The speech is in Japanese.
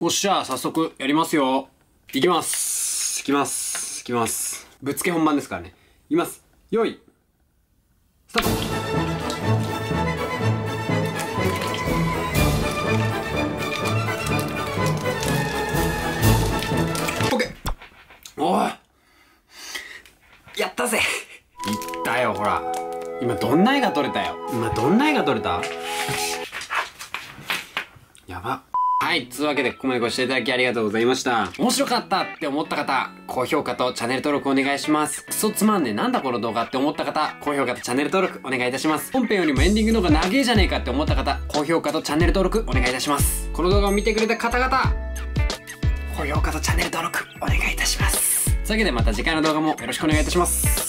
おっしゃ、早速やりますよ。いきます。いきます。いきます。ぶっつけ本番ですからね。いきます。よい。スタート。オッケー。おい。やったぜ。いったよ、ほら。今どんな絵が撮れたよ。今どんな絵が撮れた？やば。はい。つうわけで、ここまでご視聴いただきありがとうございました。面白かったって思った方、高評価とチャンネル登録お願いします。クソつまんねえ、なんだこの動画って思った方、高評価とチャンネル登録お願いいたします。本編よりもエンディングの方が長えじゃねえかって思った方、高評価とチャンネル登録お願いいたします。この動画を見てくれた方々、高評価とチャンネル登録お願いいたします。というわけでまた次回の動画もよろしくお願いいたします。